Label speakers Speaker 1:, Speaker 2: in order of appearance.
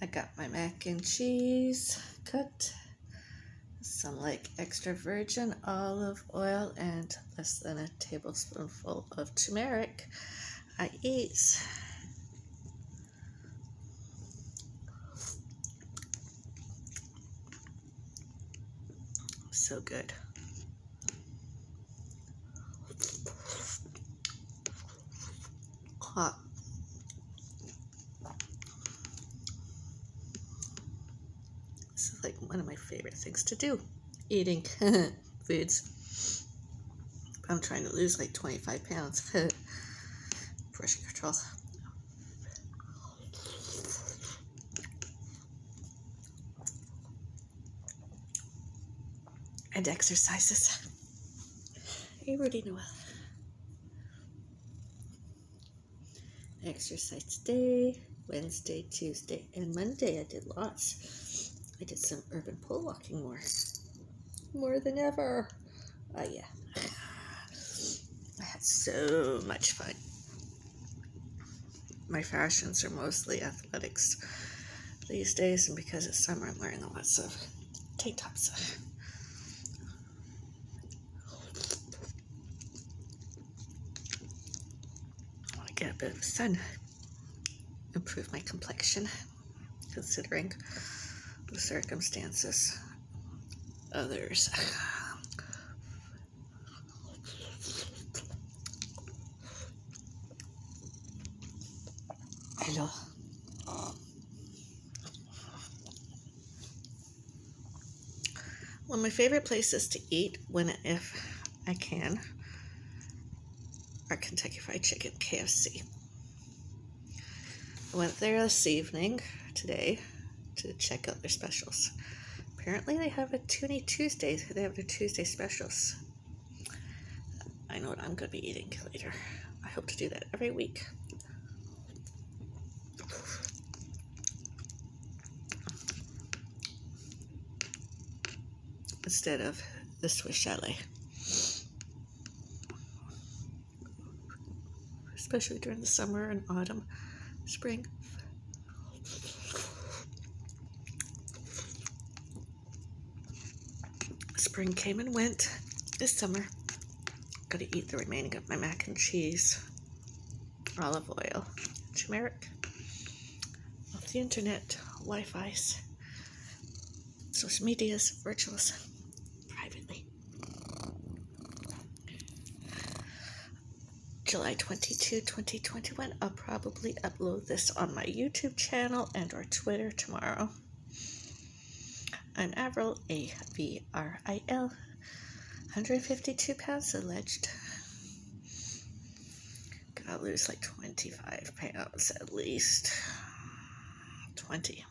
Speaker 1: I got my mac and cheese cut, some like extra virgin olive oil, and less than a tablespoonful of turmeric. I eat. So good. Hot. This is like one of my favorite things to do eating foods. I'm trying to lose like 25 pounds. Pressure control. And exercises. I already know. Exercise today, Wednesday, Tuesday, and Monday I did lots. I did some urban pole walking more. More than ever. Oh yeah. I had so much fun. My fashions are mostly athletics these days, and because it's summer, I'm wearing lots of tank tops. I want to get a bit of sun, improve my complexion, considering the circumstances others. Hello. One of my favorite places to eat when if I can are Kentucky Fried Chicken, KFC. I went there this evening, today, to check out their specials. Apparently they have a Toonie Tuesday. They have their Tuesday specials. I know what I'm going to be eating later. I hope to do that every week. Instead of the Swiss chalet. Especially during the summer and autumn, spring. Spring came and went. This summer, I'm gonna eat the remaining of my mac and cheese, olive oil, turmeric, off the internet, Wi-Fi's, social medias, virtuals, privately. July 22, 2021. I'll probably upload this on my YouTube channel and or Twitter tomorrow. I'm Avril, A V R I L, 152 pounds alleged. Gotta lose like 25 pounds at least. 20.